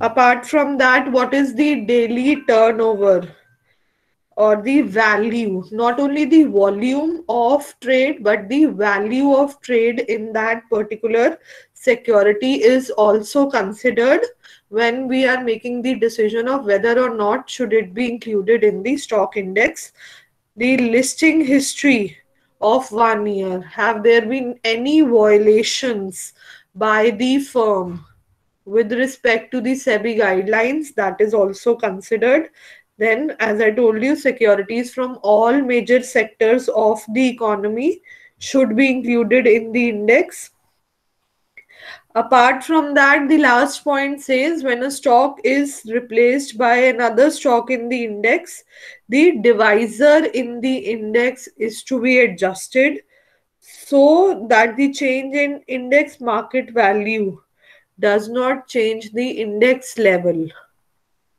Apart from that, what is the daily turnover or the value? Not only the volume of trade, but the value of trade in that particular security is also considered when we are making the decision of whether or not should it be included in the stock index. The listing history of one year. Have there been any violations by the firm? With respect to the SEBI guidelines, that is also considered. Then, as I told you, securities from all major sectors of the economy should be included in the index. Apart from that, the last point says when a stock is replaced by another stock in the index, the divisor in the index is to be adjusted so that the change in index market value does not change the index level.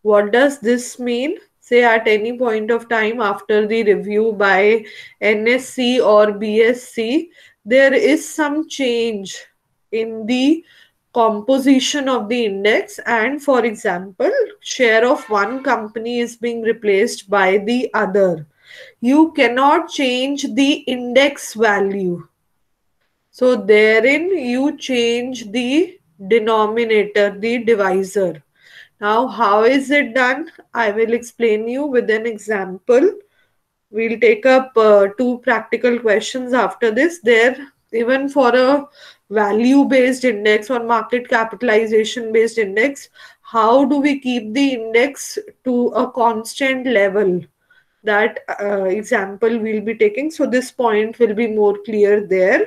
What does this mean? Say at any point of time after the review by NSE or BSE, there is some change in the composition of the index and for example share of one company is being replaced by the other you cannot change the index value so therein you change the denominator, the divisor. Now, how is it done? I will explain you with an example. We'll take up uh, two practical questions after this. There, even for a value-based index or market capitalization-based index, how do we keep the index to a constant level? That uh, example we'll be taking. So this point will be more clear there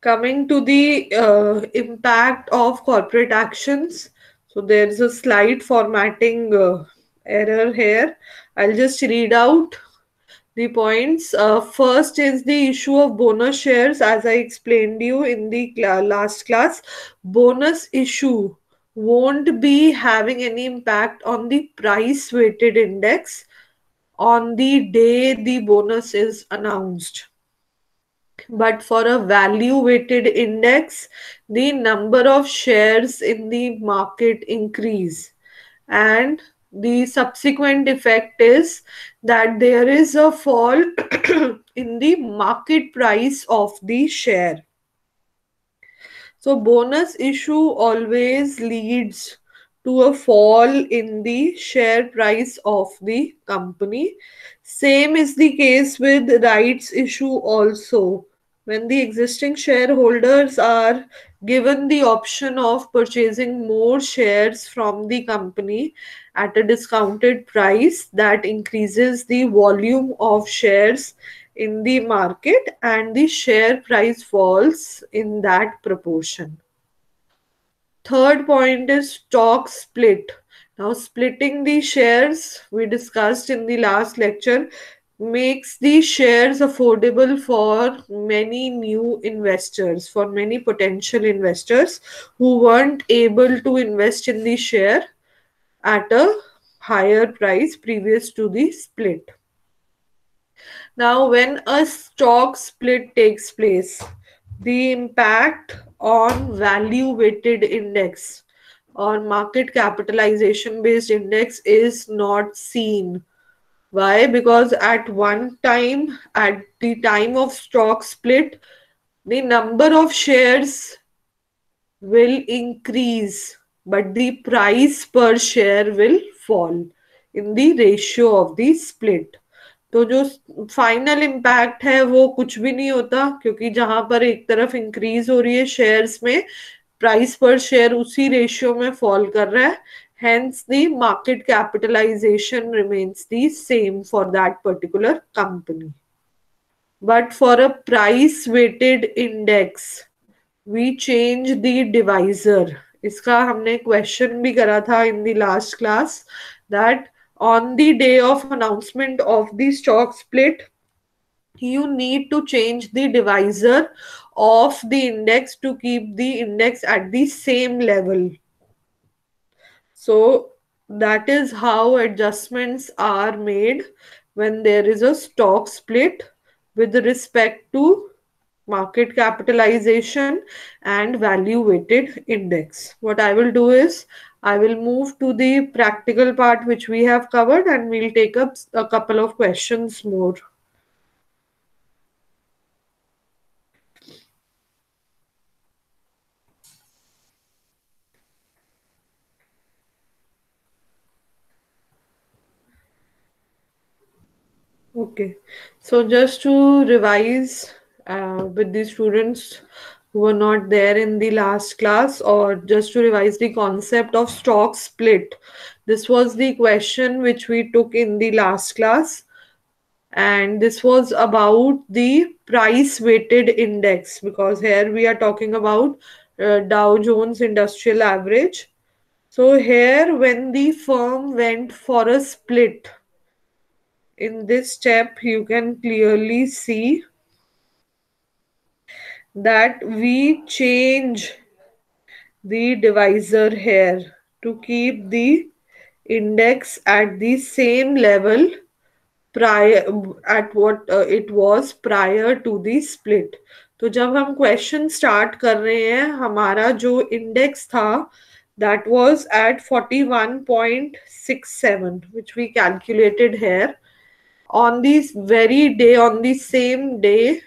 coming to the uh, impact of corporate actions. So there's a slide formatting uh, error here. I'll just read out the points. Uh, first is the issue of bonus shares. As i explained you in the cl last class bonus issue won't be having any impact on the price weighted index on the day the bonus is announced but for a value weighted index the number of shares in the market increase. And the subsequent effect is that there is a fall in the market price of the share. So bonus issue always leads to a fall in the share price of the company. Same is the case with rights issue also. When the existing shareholders are given the option of purchasing more shares from the company at a discounted price, that increases the volume of shares in the market and the share price falls in that proportion. Third point is stock split now, splitting the shares we discussed in the last lecture makes the shares affordable for many new investors, for many potential investors who weren't able to invest in the share at a higher price previous to the split. Now, when a stock split takes place, the impact on value weighted index or market capitalization based index is not seen. Why? Because at one time, at the time of stock split, the number of shares will increase, but the price per share will fall in the ratio of the split. तो जो final impact है वो कुछ भी नहीं होता क्योंकि जहाँ पर एक तरफ़ इंक्रीज हो रही है शेयर्स में प्राइस पर शेयर उसी रेशियो में फॉल कर रहा है hence the market capitalization remains the same for that particular company but for a price weighted index we change the divisor इसका हमने क्वेश्चन भी करा था in the last class that on the day of announcement of the stock split you need to change the divisor of the index to keep the index at the same level. so that is how adjustments are made when there is a stock split with respect to market capitalization and value weighted index. What I will do is I will move to the practical part which we have covered and we'll take up a couple of questions more. Okay, so just to revise uh, with the students who were not there in the last class, or just to revise the concept of stock split. This was the question which we took in the last class, and this was about the price weighted index because here we are talking about uh, Dow Jones Industrial Average. So, here when the firm went for a split, in this step you can clearly see that we change the divisor here to keep the index at the same level prior at what uh, it was prior to the split तो जब हम question start कर रहे हैं हमारा जो index था that was at 41.67 which we calculated here on this very day, on the same day,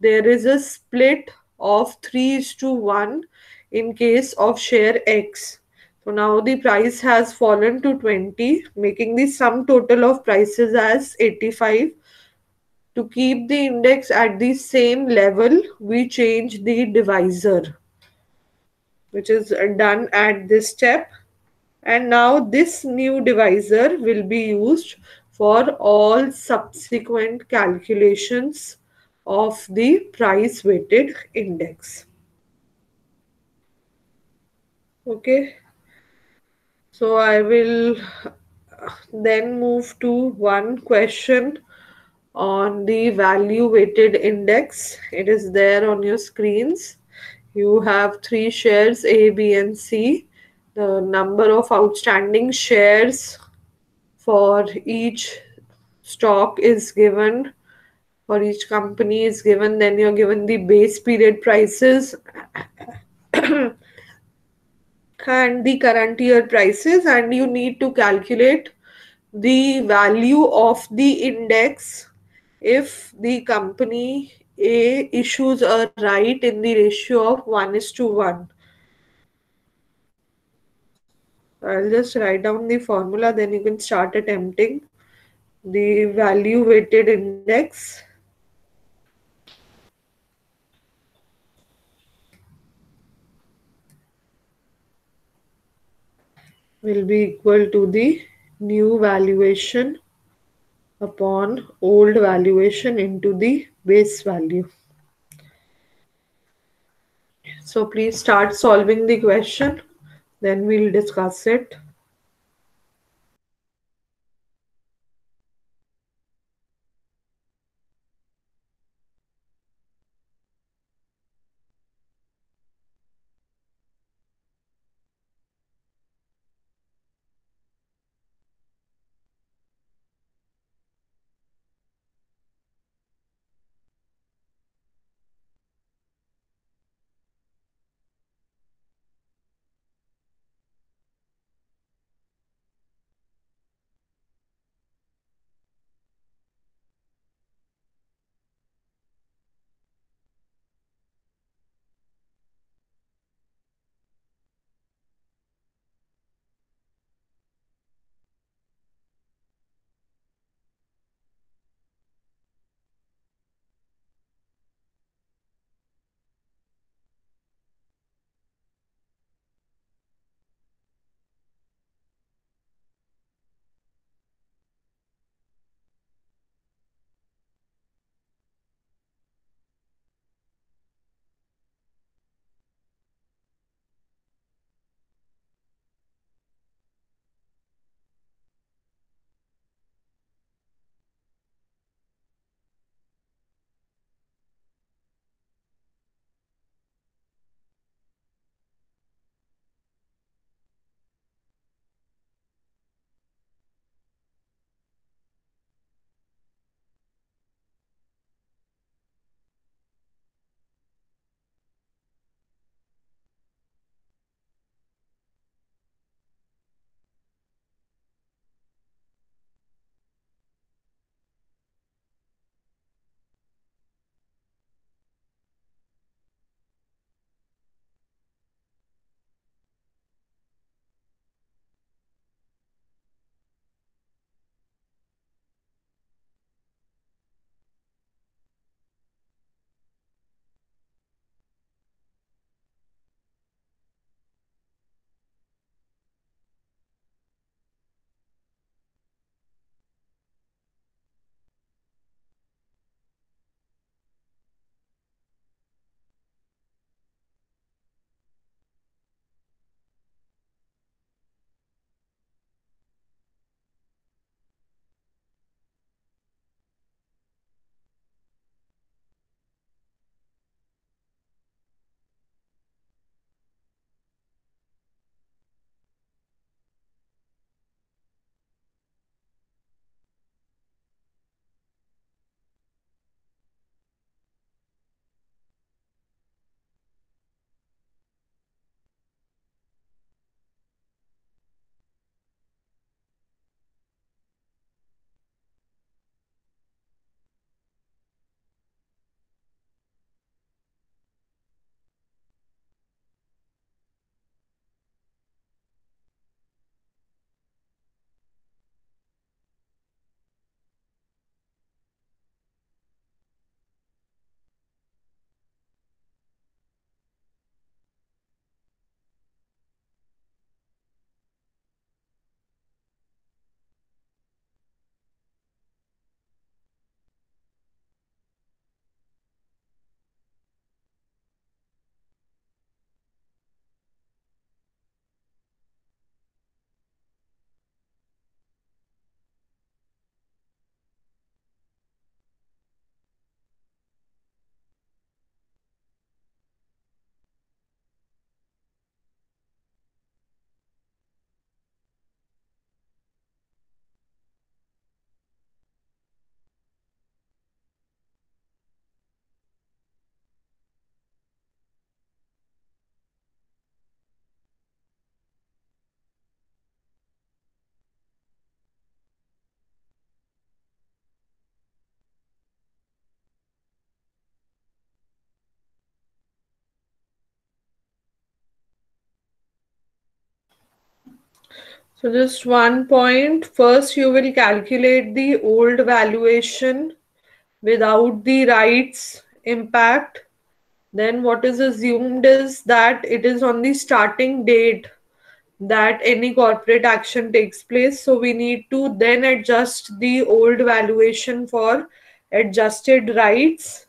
there is a split of 3 is to 1 in case of share X. So now the price has fallen to 20, making the sum total of prices as 85. To keep the index at the same level, we change the divisor, which is done at this step. And now this new divisor will be used for all subsequent calculations of the price weighted index. Okay, so I will uh, then move to one question on the value weighted index. It is there on your screens. You have three shares A, B, and C. The number of outstanding shares for each stock is given for each company is given then you're given the base period prices and the current year prices and you need to calculate the value of the index if the company a issues a right in the ratio of 1 is to 1 I'll just write down the formula, then you can start attempting the value weighted index. will be equal to the new valuation upon old valuation into the base value. So please start solving the question. Then we'll discuss it. So just one point. First, you will calculate the old valuation without the rights impact. Then what is assumed is that it is on the starting date that any corporate action takes place. So we need to then adjust the old valuation for adjusted rights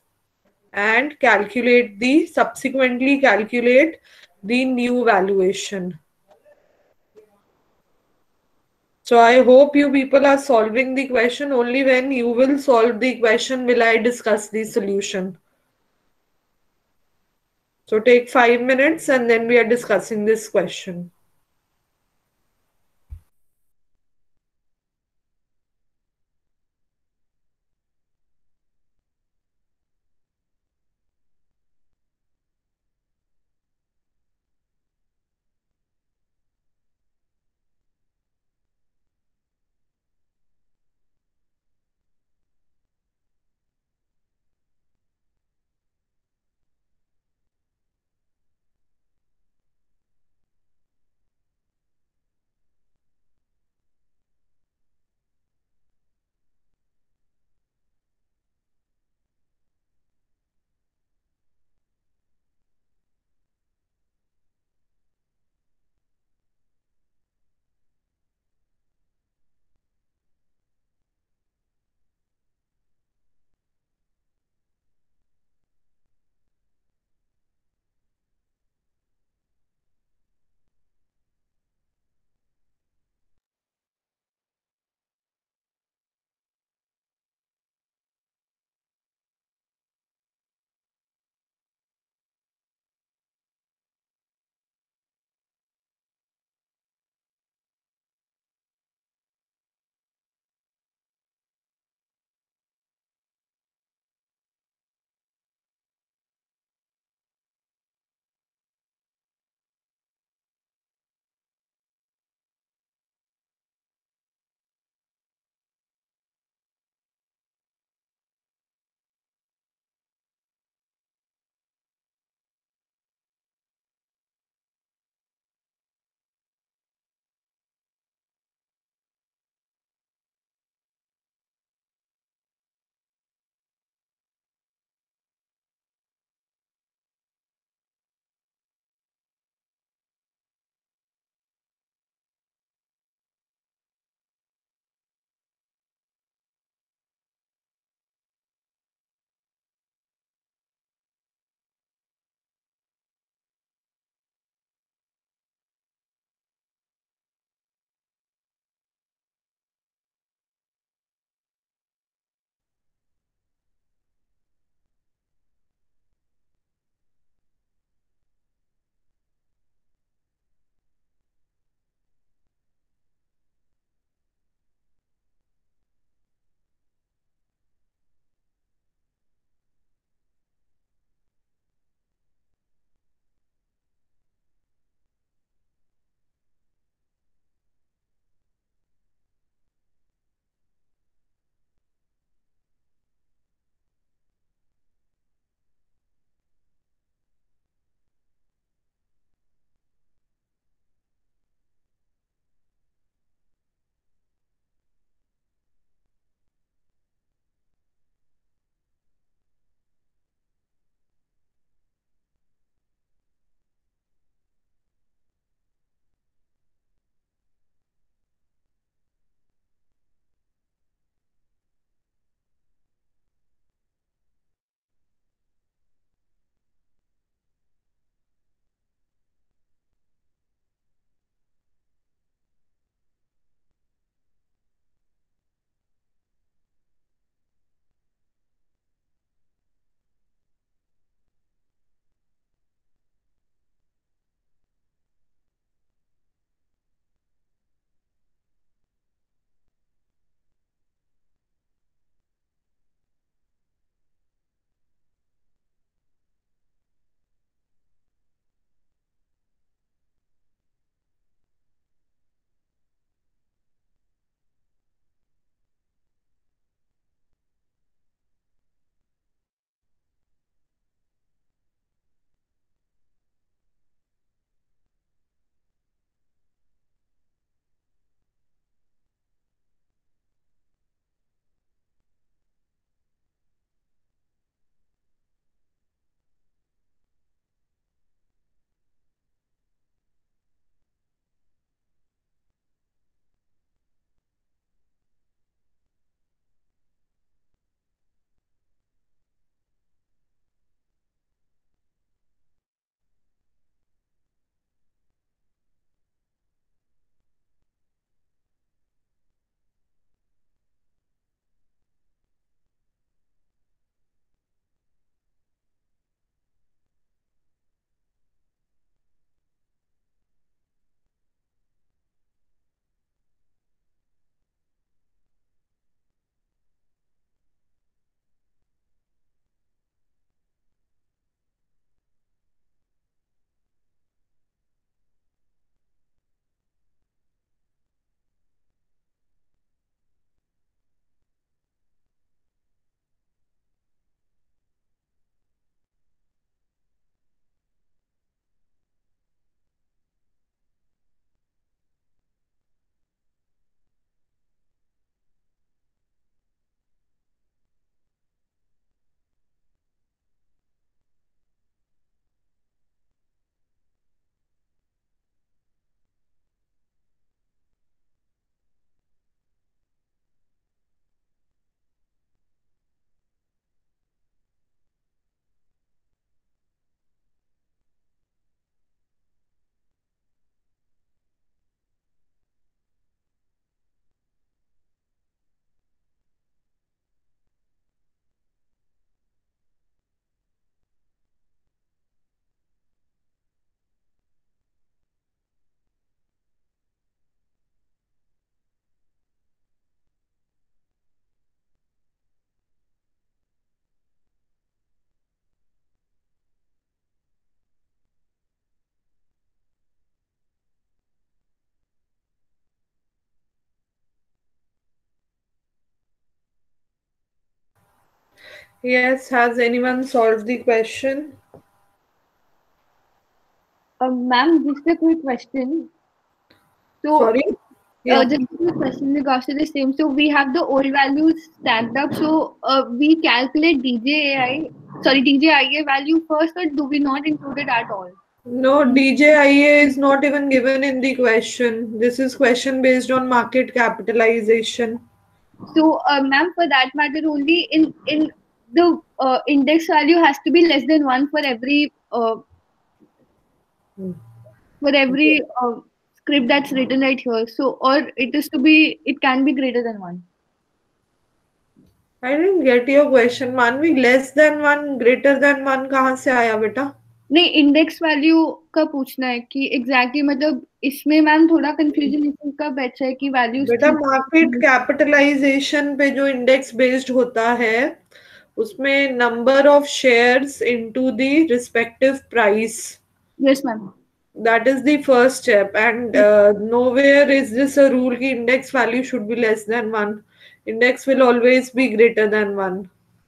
and calculate the subsequently calculate the new valuation. So I hope you people are solving the question. Only when you will solve the question will I discuss the solution. So take five minutes and then we are discussing this question. Yes, has anyone solved the question? Uh, ma'am, just a quick question. So, Sorry? uh, Yeah. just a quick question in regards to the same. So, we have the old values stacked up. So, uh, we calculate DJI, sorry, DJIA value first, or do we not include it at all? No, DJIA is not even given in the question. This is question based on market capitalization. So, uh, ma'am, for that matter, only in in the uh, index value has to be less than one for every uh, for every uh, script that's written right here. So, or it is to be, it can be greater than one. I didn't get your question. मानवी less than one, greater than one कहाँ से आया बेटा? नहीं index value का पूछना है कि एग्जैक्टली exactly, मतलब इसमें मैम थोड़ा कंफ्यूजन इसका बैठा है कि वैल्यूज़ बेटा मार्केट कैपिटलाइजेशन पे जो इंडेक्स बेस्ड होता है उसमें number of shares into the respective price that is the first step and nowhere is this rule की index value should be less than one index will always be greater than one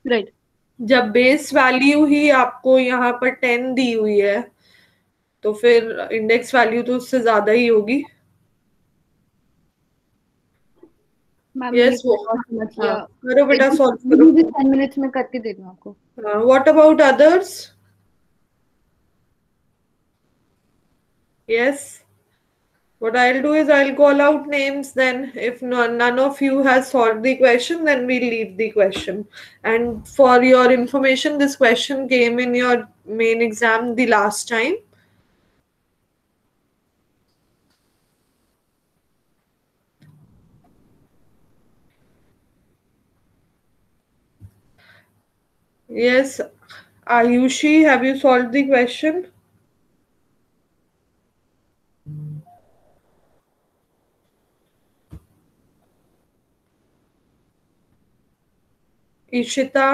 right जब base value ही आपको यहाँ पर ten दी हुई है तो फिर इंडेक्स वैल्यू तो उससे ज़्यादा ही होगी। Yes, ये वो- बहुत समझ हाँ, गया करो बेटा सॉल्व करो टेन मिनट्स में करके दे दूँ आपको what about others yes what i'll do is i'll call out names then if no, none of you has solved the question then we'll leave the question and for your information this question came in your main exam the last time Yes ayushi have you solved the question Ishita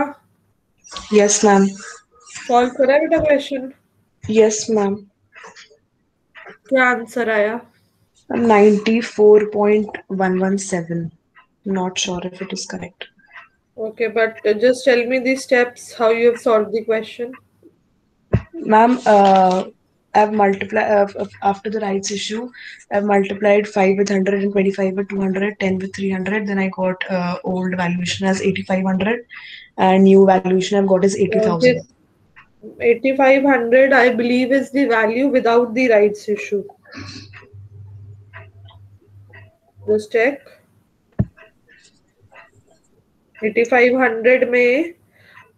Yes, ma'am. Solve करा है बेटा question Yes, ma'am. क्या answer आया Ninety-four point one one seven. Not sure if it is correct. Okay but uh, just tell me the steps how you have solved the question Ma'am, uh, I've multiplied uh, after the rights issue. I've multiplied five with hundred and twenty-five with 200, 10 with three hundred. Then I got uh, old valuation as eighty-five hundred, and new valuation I've got is eighty thousand. This 8500 i believe is the value without the rights issue just check 8500 में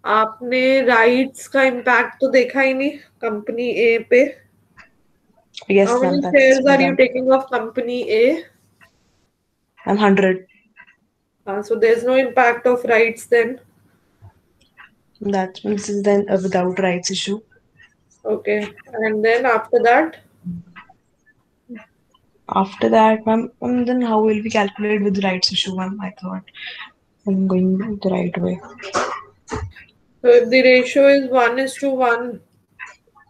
आपने rights का impact तो देखा ही नहीं company A पे। Yes how many shares taking of company A I am no impact of rights then without rights issue okay and after that After that, ma'am, I'm going the right way. So if the ratio is 1 is to 1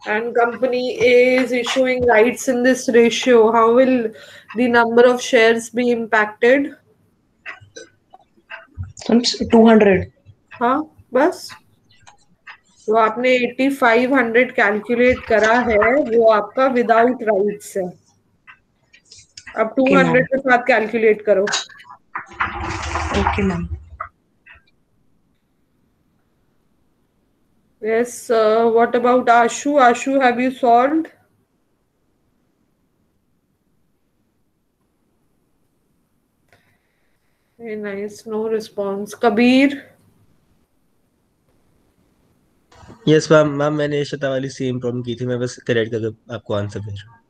and company A is issuing rights in this ratio, how will the number of shares be impacted? It's 200. हाँ बस तो आपने 8500 calculate करा है वो आपका without rights है अब 200 के साथ कैलकुलेट करो Okay, ma'am. Yes uh, what about ashu ashu have you solved very nice no response kabir yes ma'am ma'am मैंने इशिता वाली सेम प्रॉब्लम की थी मैं बस करेक्ट करके आपको आंसर भेज रहा हूँ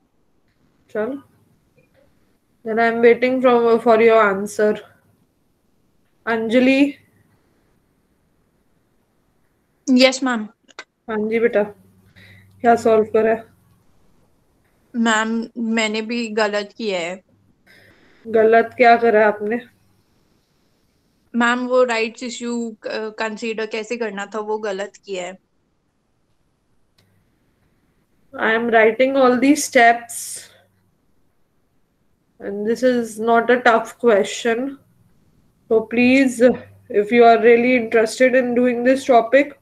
चल then i'm waiting from for your answer Anjali yes ma'am हाँ जी बेटा। क्या सॉल्व करा है? मैम मैंने भी गलत किया है। गलत क्या करा आपने? मैम वो राइट्स इश्यू कंसीडर कैसे करना था वो गलत किया है। I am writing all the steps and this is not a tough question so please if you are really interested in doing this topic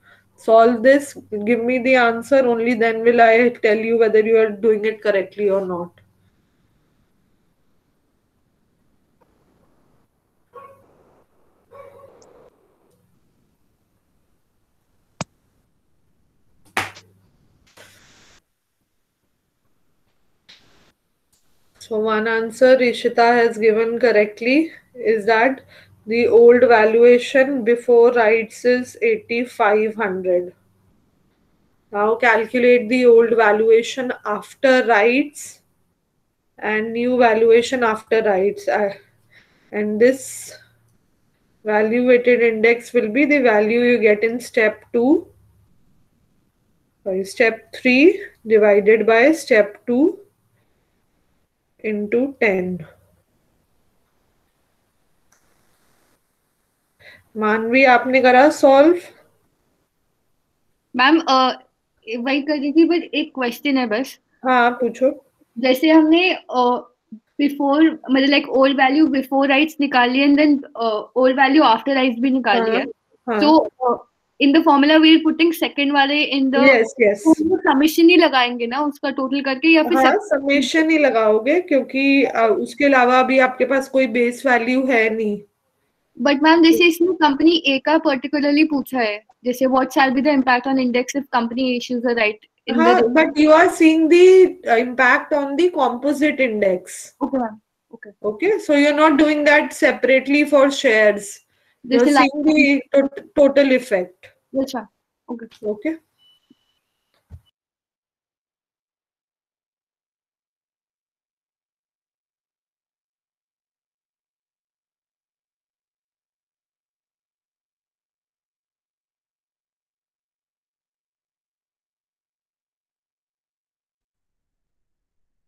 solve this, give me the answer, only then will I tell you whether you are doing it correctly or not. So one answer Ishita has given correctly is that the old valuation before rights is 8500. Now calculate the old valuation after rights and new valuation after rights. And this value weighted index will be the value you get in step 2 sorry step 3 divided by step 2 into 10 Manvi आपने करा solve ma'am वही कर रही थी but एक question है बस। हाँ पूछो। जैसे हमने बिफोर मतलब like old value before rights निकाली and then old value after rights भी निकाल लिया हाँ तो in the formula we are putting second वाले in the yes yes commission ही लगाएँगे ना उसका टोटल करके या फिर हाँ समेशन ही लगाओगे क्योंकि उसके अलावा अभी आपके पास कोई बेस वैल्यू है नहीं। बट मैम जैसे इसमें कंपनी ए का पर्टिकुलरली पूछा है जैसे what shall be the impact on index if company issues a right इन हाँ the but you are seeing the impact on the composite index okay ma'am okay so you're not doing that separately for shares you're जैसे seeing the tot- total effect अच्छा okay okay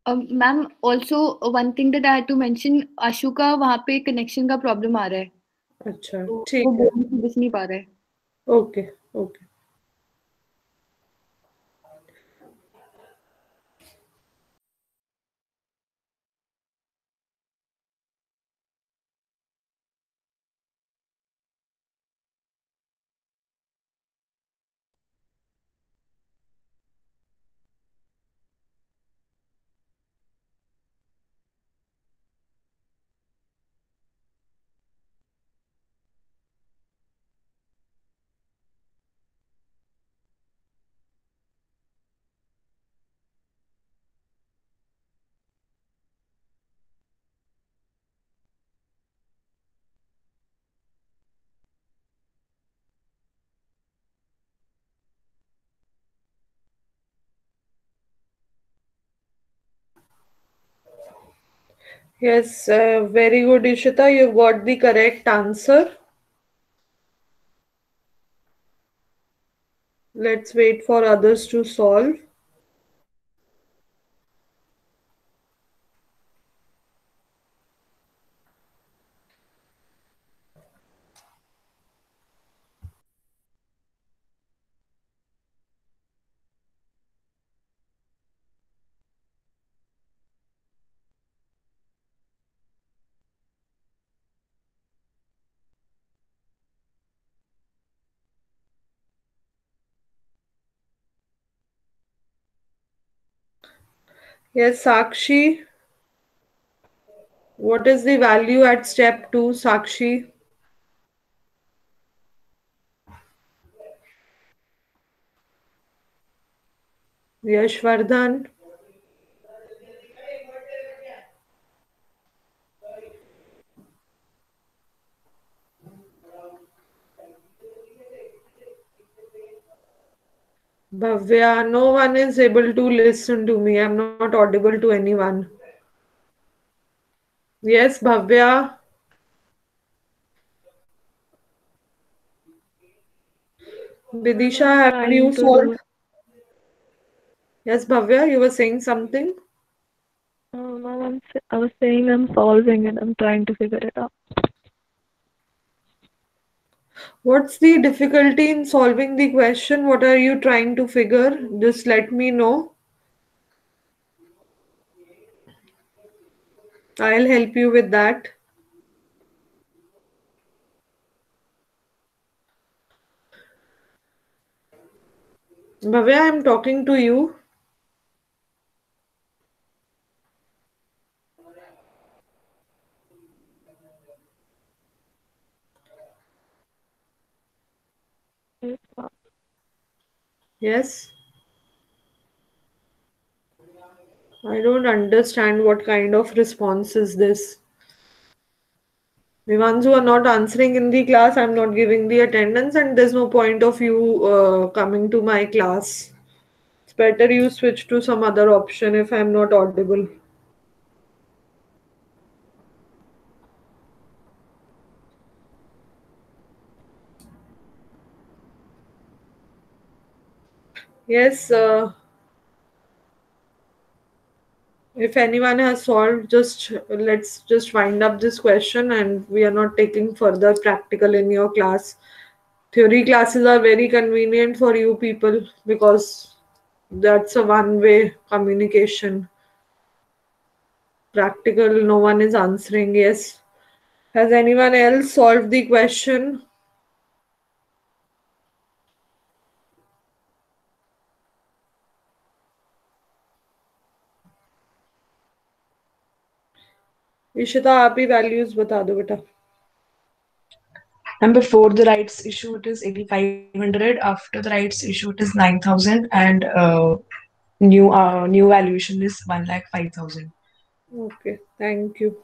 Ma'am also one thing that I had to mention Ashu का वहाँ पे connection का problem आ रहा है। अच्छा ठीक ठीक वो है। बोल नहीं पा रहा है। Okay okay. Yes, uh, very good, Ishita. You've got the correct answer. Let's wait for others to solve. Yes, Sakshi. What is the value at step two, Sakshi? Yashvardhan. Bhavya, no one is able to listen to me. I'm not audible to anyone. Yes, Bhavya. Vidisha, have you solved? Yes, Bhavya, you were saying something? Oh, s- I was saying I'm solving it. I'm trying to figure it out. What's the difficulty in solving the question? What are you trying to figure? Just let me know. I'll help you with that. Bhavya, I'm talking to you. Yes. I don't understand what kind of response is this. The ones who are not answering in the class, I'm not giving the attendance, and there's no point of you uh, coming to my class. It's better you switch to some other option if I'm not audible. Yes, uh, if anyone has solved, just let's just wind up this question and we are not taking further practical in your class. Theory classes are very convenient for you people because that's a one way communication. Practical, no one is answering. Yes. Has anyone else solved the question? Ishita आप ही values बता दो बेटा And before the rights issue, it is 8,500. After the rights issue, it is 9,000. And uh, new uh, new valuation is 1 lakh 5,000. Okay, thank you.